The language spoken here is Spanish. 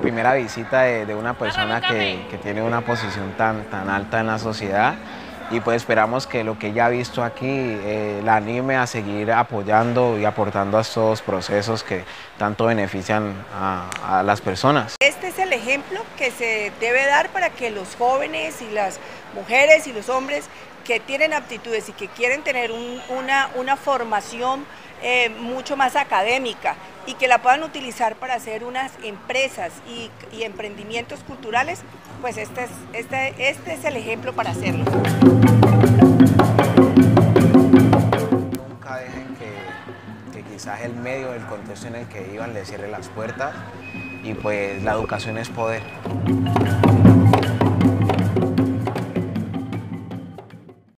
primera visita de, una persona que, que, tiene una posición tan, tan alta en la sociedad y pues esperamos que lo que ella ha visto aquí eh, la anime a seguir apoyando y aportando a estos procesos que tanto benefician a, a las personas. Este es el ejemplo que se debe dar para que los jóvenes y las mujeres y los hombres que tienen aptitudes y que quieren tener una, una formación eh, mucho más académica y que la puedan utilizar para hacer unas empresas y, emprendimientos culturales, pues este es, este, este es el ejemplo para hacerlo. Nunca dejen que, que quizás el medio, el contexto en el que iban, les cierre las puertas y pues la educación es poder.